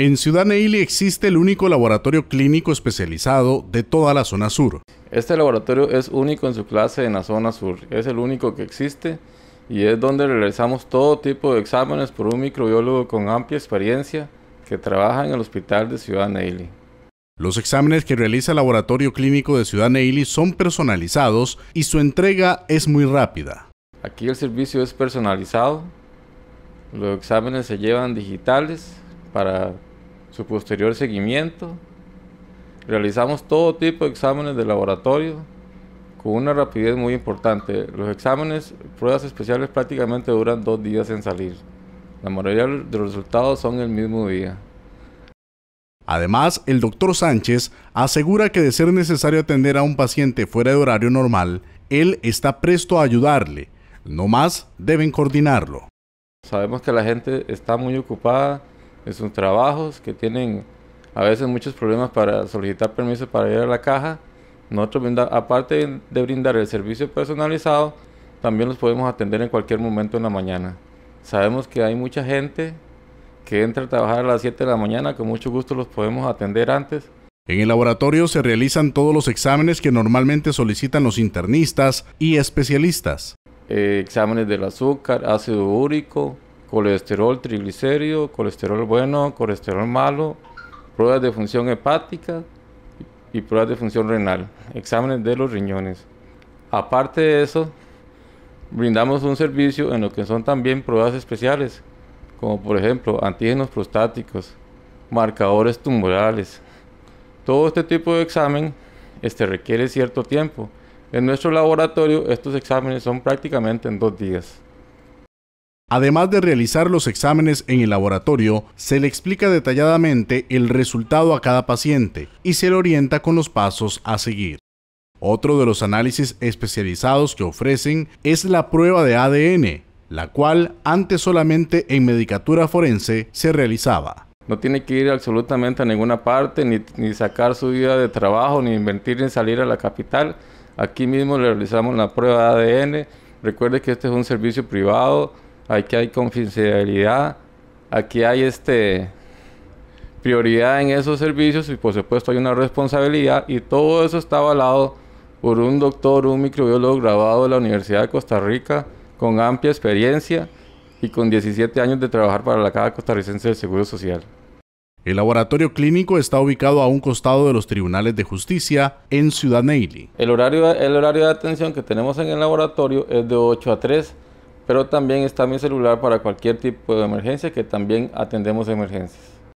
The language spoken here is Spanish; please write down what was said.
En Ciudad Neily existe el único laboratorio clínico especializado de toda la zona sur. Este laboratorio es único en su clase en la zona sur, es el único que existe y es donde realizamos todo tipo de exámenes por un microbiólogo con amplia experiencia que trabaja en el hospital de Ciudad Neily. Los exámenes que realiza el Laboratorio Clínico de Ciudad Neily son personalizados y su entrega es muy rápida. Aquí el servicio es personalizado, los exámenes se llevan digitales para su posterior seguimiento. Realizamos todo tipo de exámenes de laboratorio con una rapidez muy importante. Los exámenes, pruebas especiales prácticamente duran dos días en salir. La mayoría de los resultados son el mismo día. Además, el doctor Sánchez asegura que de ser necesario atender a un paciente fuera de horario normal, él está presto a ayudarle. No más, deben coordinarlo. Sabemos que la gente está muy ocupada en sus trabajos, que tienen a veces muchos problemas para solicitar permiso para ir a la caja. Nosotros, aparte de brindar el servicio personalizado, también los podemos atender en cualquier momento en la mañana. Sabemos que hay mucha gente que entra a trabajar a las 7 de la mañana, con mucho gusto los podemos atender antes. En el laboratorio se realizan todos los exámenes que normalmente solicitan los internistas y especialistas. Eh, exámenes del azúcar, ácido úrico, colesterol triglicérido, colesterol bueno, colesterol malo, pruebas de función hepática y pruebas de función renal, exámenes de los riñones. Aparte de eso, brindamos un servicio en lo que son también pruebas especiales, como por ejemplo antígenos prostáticos, marcadores tumorales. Todo este tipo de examen este, requiere cierto tiempo. En nuestro laboratorio estos exámenes son prácticamente en dos días. Además de realizar los exámenes en el laboratorio, se le explica detalladamente el resultado a cada paciente y se le orienta con los pasos a seguir. Otro de los análisis especializados que ofrecen es la prueba de ADN, la cual antes solamente en medicatura forense se realizaba. No tiene que ir absolutamente a ninguna parte, ni, sacar su vida de trabajo, ni invertir en salir a la capital. Aquí mismo le realizamos la prueba de ADN. Recuerde que este es un servicio privado aquí hay confidencialidad, aquí hay este prioridad en esos servicios y por supuesto hay una responsabilidad y todo eso está avalado por un doctor, un microbiólogo graduado de la Universidad de Costa Rica con amplia experiencia y con 17 años de trabajar para la Caja Costarricense del Seguro Social. El laboratorio clínico está ubicado a un costado de los tribunales de justicia en Ciudad Neily. El horario, el horario de atención que tenemos en el laboratorio es de 8 a 3 pero también está mi celular para cualquier tipo de emergencia que también atendemos emergencias.